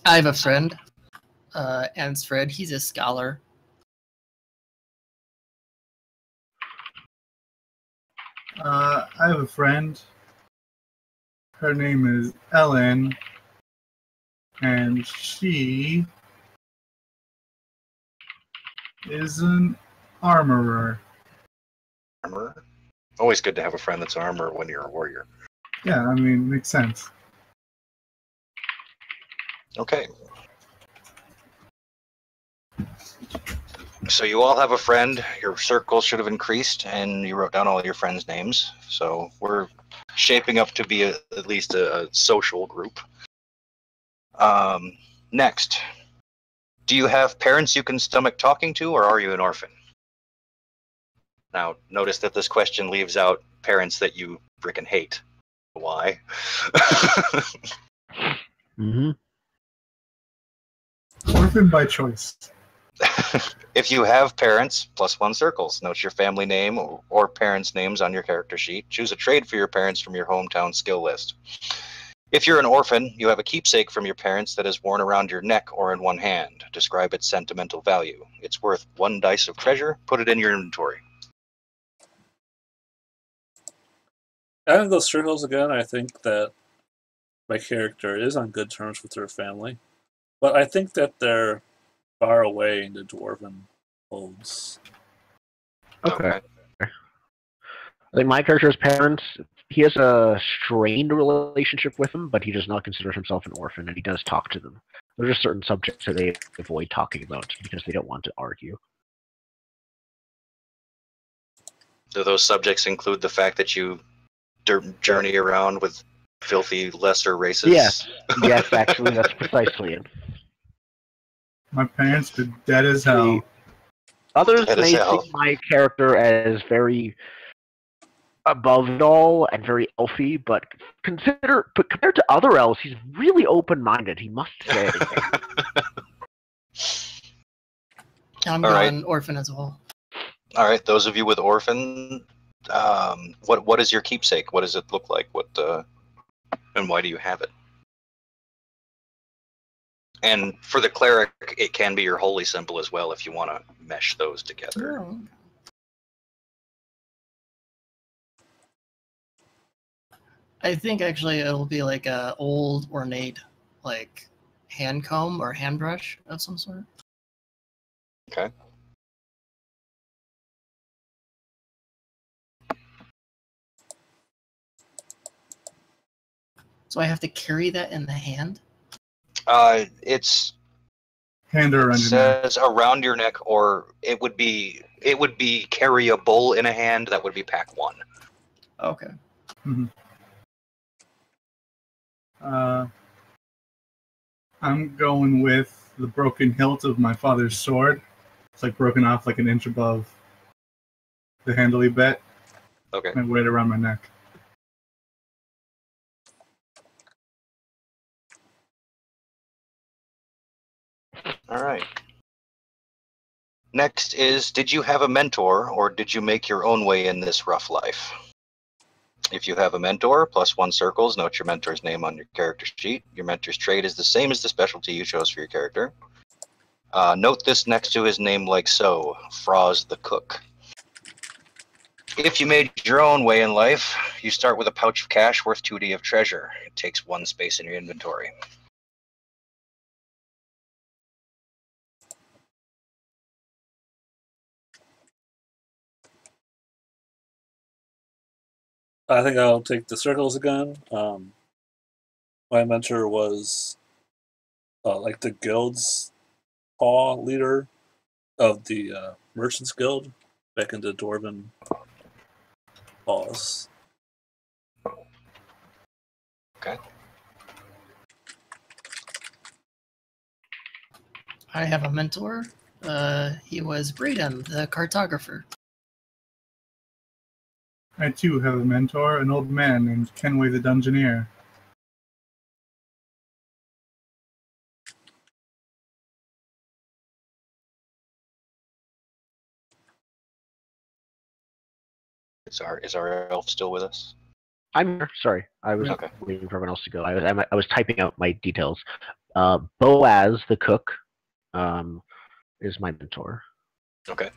I have a friend, uh, Ansfred. He's a scholar. Uh, I have a friend. Her name is Ellen, and she is an armorer. Armor. Always good to have a friend that's an armor when you're a warrior. Yeah, I mean, makes sense. Okay. So you all have a friend. Your circle should have increased, and you wrote down all your friends' names. So we're shaping up to be a, at least a, a social group. Um, next, do you have parents you can stomach talking to, or are you an orphan? Now, notice that this question leaves out parents that you frickin' hate. Why? Mm-hmm. Orphan by choice. if you have parents, plus one circles. Note your family name or, or parents' names on your character sheet. Choose a trade for your parents from your hometown skill list. If you're an orphan, you have a keepsake from your parents that is worn around your neck or in one hand. Describe its sentimental value. It's worth one dice of treasure. Put it in your inventory. Out of those circles again, I think that my character is on good terms with her family, but I think that they're far away in the dwarven holds. Okay. I think my character's parents, he has a strained relationship with them, but he does not consider himself an orphan, and he does talk to them. There are certain subjects that they avoid talking about because they don't want to argue. Do those subjects include the fact that you journey around with filthy lesser races? Yes. Yes, actually, that's precisely it. My parents are dead as hell. Others That is may see my character as very above it all and very elfy, but consider but compared to other elves, he's really open-minded. He must say. I'm All right. going orphan as well. All right, those of you with orphan, um, what what is your keepsake? What does it look like? What uh, and why do you have it? And for the cleric, it can be your holy symbol as well if you want to mesh those together. Oh. I think actually it'll be like a old ornate like hand comb or hand brush of some sort. Okay. So I have to carry that in the hand. Uh, it's Hand her around your neck. says around your neck, or it would be it would be carryable in a hand. That would be pack one. Okay. Mm-hmm. Uh, I'm going with the broken hilt of my father's sword. It's like broken off like an inch above the handle bit. Okay. And I wear it around my neck. All right. Next is Did you have a mentor or did you make your own way in this rough life? If you have a mentor, plus one circles, note your mentor's name on your character sheet. Your mentor's trait is the same as the specialty you chose for your character. Uh, note this next to his name like so Froz the Cook. If you made your own way in life, you start with a pouch of cash worth 2D of treasure. It takes one space in your inventory. I think I'll take the circles again. Um, my mentor was uh, like the guild's paw leader of the uh, Merchants Guild back in the Dwarven Halls. I have a mentor. Uh, he was Braden, the cartographer. I too have a mentor, an old man named Kenway the Dungeoneer. Is our is our elf still with us? I'm here. Sorry, I was Okay. waiting for everyone else to go. I was I'm- I was typing out my details. Uh, Boaz the cook um, is my mentor. Okay.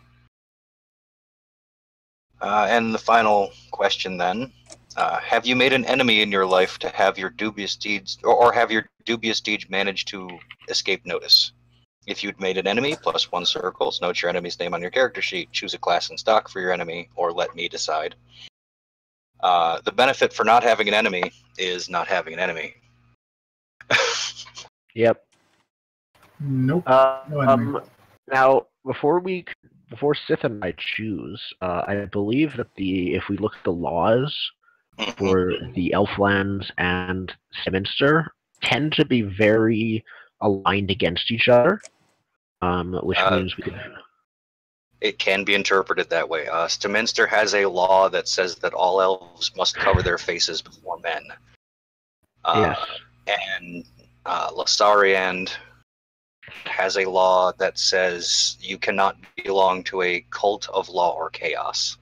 Uh, and the final question then: uh, Have you made an enemy in your life to have your dubious deeds, or, or have your dubious deeds managed to escape notice? If you'd made an enemy, plus one circles, note your enemy's name on your character sheet, choose a class and stock for your enemy, or let me decide. Uh, the benefit for not having an enemy is not having an enemy. Yep. Nope. Uh, No enemy. um, now, before we, before Sith and I choose, uh, I believe that the if we look at the laws for the Elflands and Seminster, tend to be very aligned against each other, um, which Uh, means we it can be interpreted that way. Uh, Stminster has a law that says that all elves must cover their faces before men. Uh, yes. And uh, Lasariand has a law that says you cannot belong to a cult of law or chaos.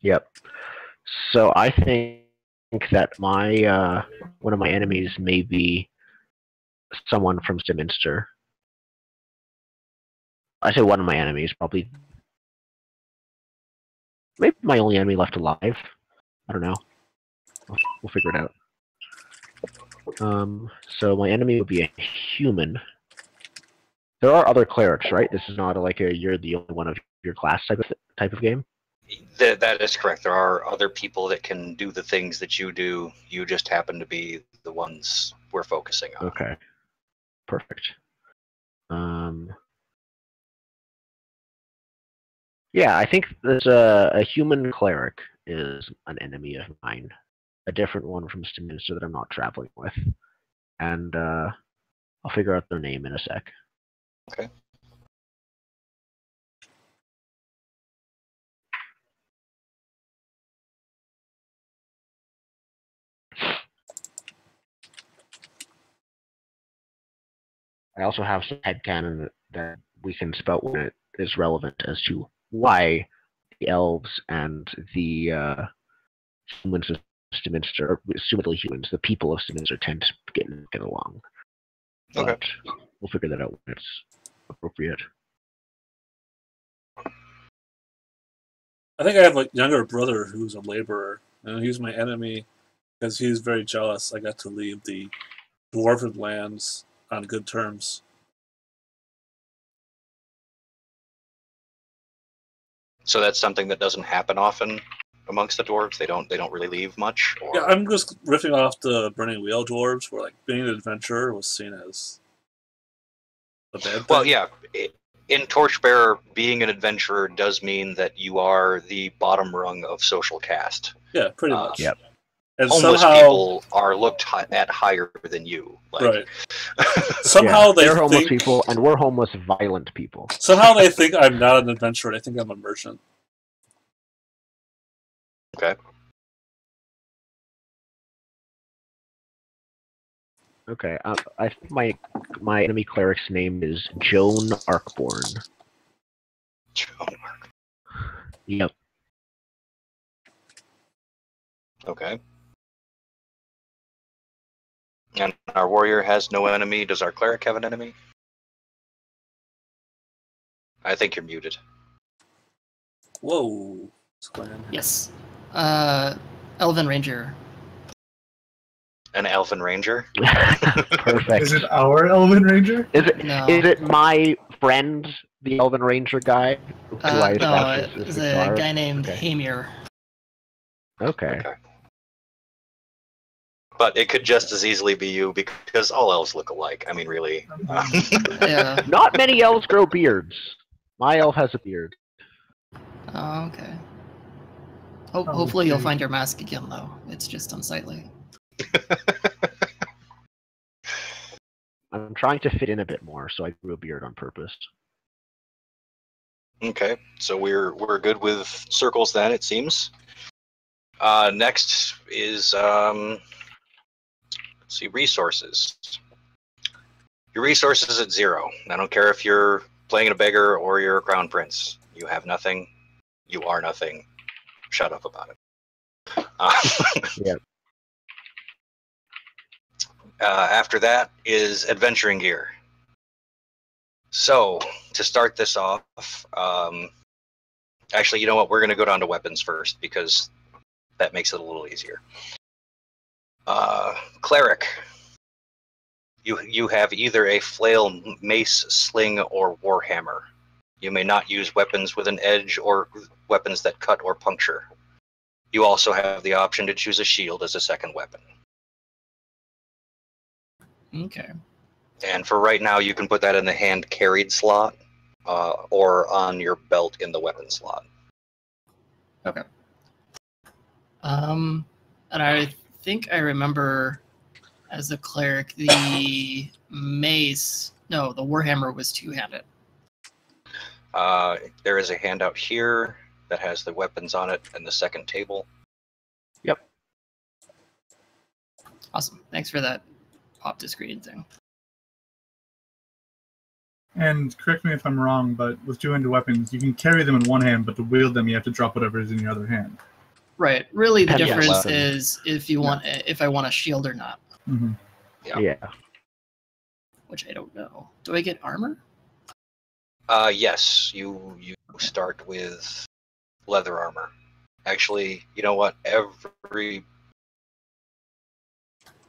Yep. So I think that my uh, one of my enemies may be someone from Stminster. I say one of my enemies, probably maybe my only enemy left alive. I don't know. We'll, we'll figure it out. Um, so my enemy would be a human. There are other clerics, right? This is not like a you're the only one of your class type of type of game. Th- that is correct. There are other people that can do the things that you do. You just happen to be the ones we're focusing on. Okay. Perfect. Um. Yeah, I think there's a, a human cleric is an enemy of mine, a different one from Stminster that I'm not traveling with, and uh, I'll figure out their name in a sec. Okay. I also have some headcanon that, that we can spout when it is relevant as to why the elves and the uh, humans of or assumedly humans, the people of Stminster tend to get, get along. Okay. But we'll figure that out when it's appropriate. I think I have a younger brother who's a laborer, and he's my enemy because he's very jealous. I got to leave the dwarven lands on good terms. So that's something that doesn't happen often amongst the dwarves. They don't. They don't really leave much. Or... Yeah, I'm just riffing off the Burning Wheel dwarves, where like being an adventurer was seen as a bad thing. Well, yeah. i- In Torchbearer, being an adventurer does mean that you are the bottom rung of social caste. yeah, pretty Uh, much. Yep. And Homeless somehow, people are looked hi- at higher than you. Like, right? Somehow Yeah, they they're homeless people, and we're homeless, violent people. somehow they think I'm not an adventurer. They think I'm a merchant. Okay, uh, I think my my enemy cleric's name is Joan Arkborn. Joan. Yep. Okay. And our warrior has no enemy. Does our cleric have an enemy? I think you're muted. Whoa. Yes. Uh, Elven Ranger. An elven ranger. Perfect. Is it our Elven Ranger? Is it No. is it my friend, the Elven Ranger guy? who I Uh, no, it's a Czar? guy named Okay. Hamir. Okay. Okay. But it could just as easily be you because all elves look alike. I mean, really. Yeah. Not many elves grow beards. My elf has a beard. Oh, okay. Ho- Oh, hopefully you'll find your mask again, though. It's just unsightly. I'm trying to fit in a bit more, so I grew a beard on purpose. Okay, so we're we're good with circles then. It seems. Uh, next is um, let's see resources. Your resources at zero. I don't care if you're playing a beggar or you're a crown prince. You have nothing. You are nothing. Shut up about it. Uh, Yep. Uh, after that is adventuring gear. So to start this off, um, actually, you know what? We're going to go down to weapons first because that makes it a little easier. Uh, cleric. You you have either a flail, mace, sling, or warhammer. You may not use weapons with an edge or weapons that cut or puncture. You also have the option to choose a shield as a second weapon. Okay. And for right now, you can put that in the hand carried slot uh, or on your belt in the weapon slot. Okay. Um, and I think I remember as a cleric the mace. No, the warhammer was two-handed. Uh, there is a handout here that has the weapons on it and the second table. Yep. Awesome. Thanks for that pop to screen thing. And correct me if I'm wrong, but with two-handed weapons, you can carry them in one hand, but to wield them, you have to drop whatever is in your other hand. Right. Really, the Depends difference weapon. is if you want if I want a shield or not, hmm Yeah. Yeah. which I don't know. Do I get armor? Uh, yes, you you start with leather armor. Actually, you know what? Every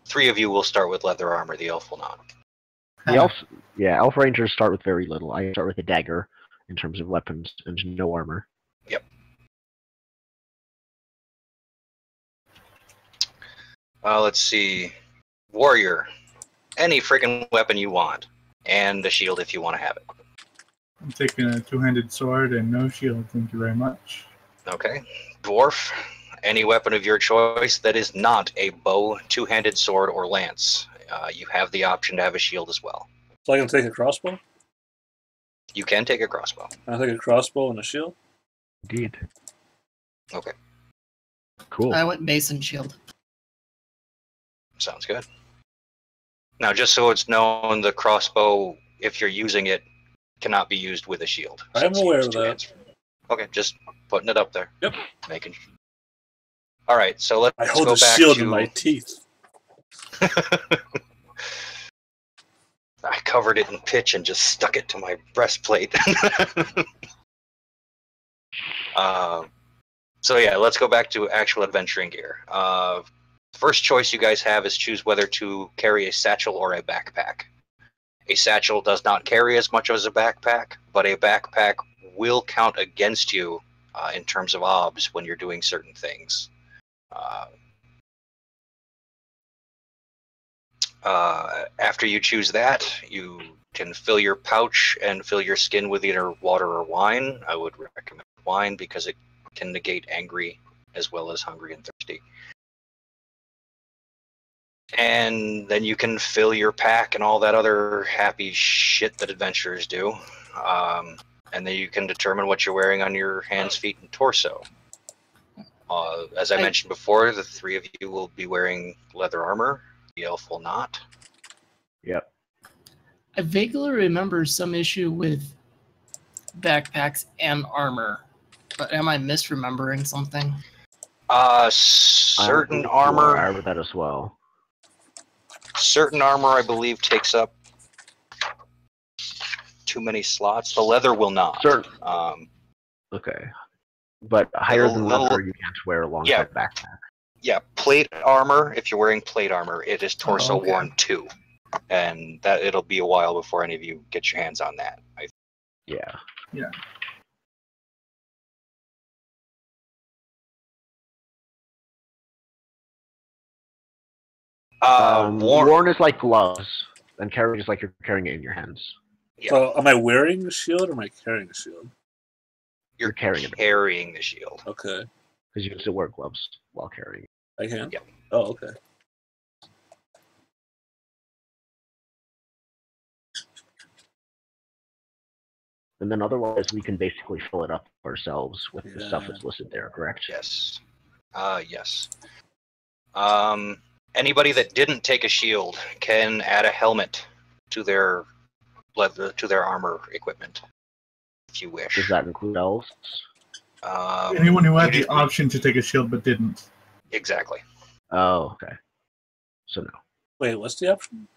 three of you will start with leather armor. The elf will not. The elf, yeah, elf rangers start with very little. I start with a dagger in terms of weapons and no armor. Yep. Uh, let's see. Warrior. Any freaking weapon you want. And a shield if you want to have it. I'm taking a two-handed sword and no shield. Thank you very much. Okay. Dwarf. Any weapon of your choice that is not a bow, two handed sword, or lance. Uh, you have the option to have a shield as well. So I can take a crossbow. You can take a crossbow. I take a crossbow and a shield. Indeed. Okay. Cool. I went mace and shield. Sounds good. Now, just so it's known, the crossbow, if you're using it, cannot be used with a shield. I am aware of that. Okay, just putting it up there. Yep. Making. All right, so let's I hold go back shield to. in my teeth. I covered it in pitch and just stuck it to my breastplate. uh, so yeah, let's go back to actual adventuring gear. Uh, first choice you guys have is choose whether to carry a satchel or a backpack. A satchel does not carry as much as a backpack, but a backpack will count against you uh, in terms of obs when you're doing certain things. Uh, uh, after you choose that, you can fill your pouch and fill your skin with either water or wine. I would recommend wine because it can negate angry as well as hungry and thirsty. And then you can fill your pack and all that other happy shit that adventurers do. Um, and then you can determine what you're wearing on your hands, feet, and torso. Uh, as I I- mentioned before, the three of you will be wearing leather armor. The elf will not. Yep. I vaguely remember some issue with backpacks and armor, but am I misremembering something? Uh, certain think armor, aware of that as well. Certain armor, I believe, takes up too many slots. The leather will not. Certain. Um, Okay. But higher than little- leather, you can't wear alongside Yeah. backpack. yeah, plate armor. If you're wearing plate armor, it is torso okay. worn too, and that it'll be a while before any of you get your hands on that. I, yeah. Yeah. Uh, um, worn- worn is like gloves, and carrying is like you're carrying it in your hands. Yeah. So am I wearing a shield or am I carrying a shield? you're You're carrying it carrying the shield. Okay. because you can still wear gloves while carrying. it. I can? Yep. Oh, okay. And then otherwise, we can basically fill it up ourselves with the stuff that's listed there, correct? Yes. Uh, yes. Um, anybody that didn't take a shield can add a helmet to their leather to their armor equipment, if you wish. Does that include elves? Um, Anyone who had the just- option to take a shield but didn't. Exactly. Oh, okay. So no. Wait, what's the option?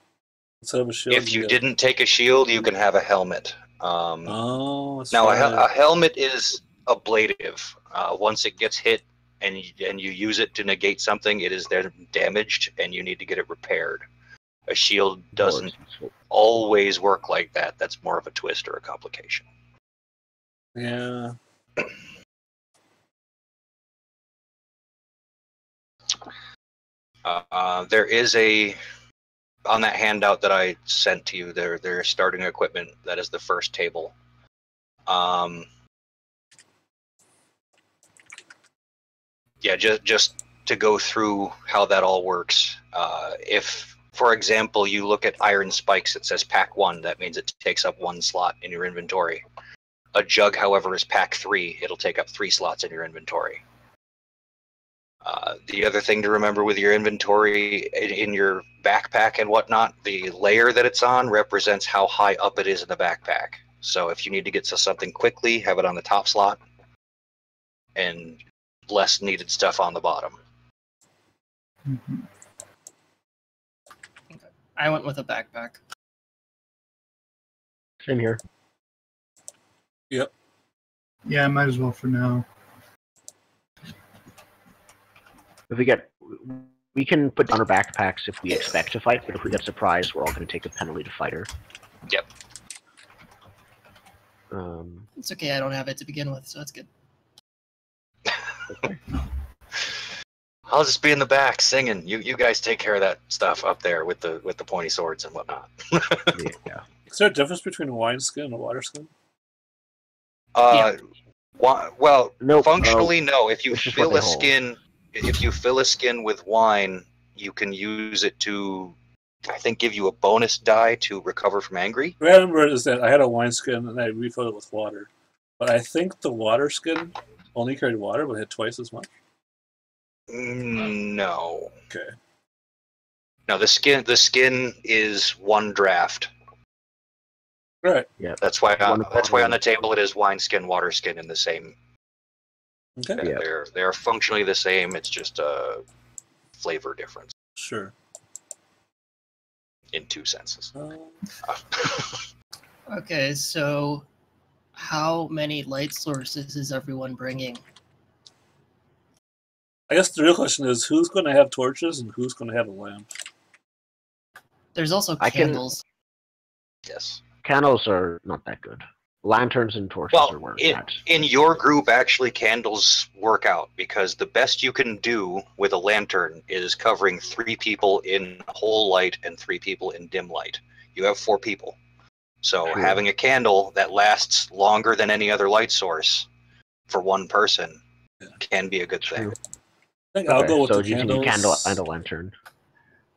Instead of a shield. If you get- didn't take a shield, you can have a helmet. Um, Oh, now, a, hel- a helmet is ablative. Uh, once it gets hit and you, and you use it to negate something, it is then damaged, and you need to get it repaired. A shield doesn't always work like that. That's more of a twist or a complication. Yeah. Uh, there is a on that handout that I sent to you. There, there's starting equipment. That is the first table. Um, yeah, just just to go through how that all works. Uh, if, for example, you look at iron spikes, it says pack one. That means it takes up one slot in your inventory. A jug, however, is pack three. It'll take up three slots in your inventory. Uh, the other thing to remember with your inventory in, in your backpack and whatnot, the layer that it's on represents how high up it is in the backpack. So if you need to get to something quickly, have it on the top slot, and less needed stuff on the bottom. Mhm. I went with a backpack. Same here. Yep. Yeah, might as well for now. If we get, we can put down our backpacks if we expect to fight, but if we get surprised, we're all going to take a penalty to fighter. Yep. Um, It's okay, I don't have it to begin with, so that's good. I'll just be in the back singing. You you guys take care of that stuff up there with the with the pointy swords and whatnot. yeah. Is there a difference between a wine skin and a water skin? Uh, wa- well, Nope. Functionally, no. If you it's fill they a hold. skin, if you fill a skin with wine, you can use it to, I think, give you a bonus die to recover from angry. What I remember is that I had a wine skin and I refilled it with water. But I think the water skin only carried water, but had twice as much. Mm, No, Okay. no. The skin, the skin is one draft. Right. Yeah. That's why. One that's why on the table it is wine skin, water skin in the same. Okay. Yeah. They're they're functionally the same. It's just a flavor difference Sure. in two senses. Um, Okay, so how many light sources is everyone bringing? I guess the real question is who's going to have torches and who's going to have a lamp? There's also I can- candles. yes. Candles are not that good. Lanterns and torches Well, are worse. it- it's at. in your group actually candles work out because the best you can do with a lantern is covering three people in whole light and three people in dim light you have four people so True. having a candle that lasts longer than any other light source for one person Yeah. can be a good thing I think I'll go with so the using candles. a candle and a lantern.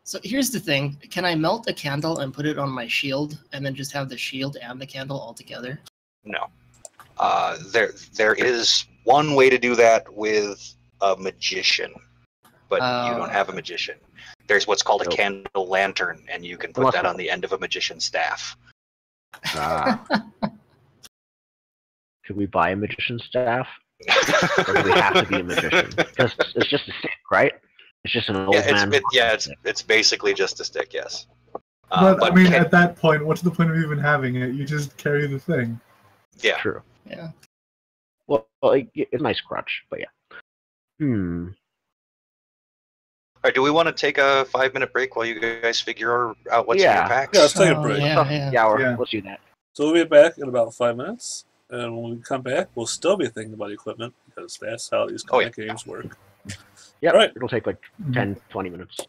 So here's the thing: can I melt a candle and put it on my shield, and then just have the shield and the candle all together? no uh, there there is one way to do that with a magician but you Oh. don't have a magician there's what's called a candle lantern and you can put that on the end of a magician's staff Ah. Could we buy a magician's staff? Or do we have to be a magician? Because it's just a stick, right? It's just an old yeah, it's, man. it, yeah, it's it's basically just a stick, yes. Uh, but, I mean, ca- at that point, what's the point of even having it? You just carry the thing. yeah, True. yeah. Well, well it, it's a nice crutch, but yeah. Hmm do we want to take a five minute break while you guys figure out what's yeah. in your packs? Yeah, let's take a oh, break. Oh, yeah, yeah. yeah, yeah. we'll do that. So we'll be back in about five minutes, and when we come back, we'll still be thinking about equipment because that's how these comic oh, yeah. games work. Yeah, right. it'll take like mm-hmm. 10, 20 minutes.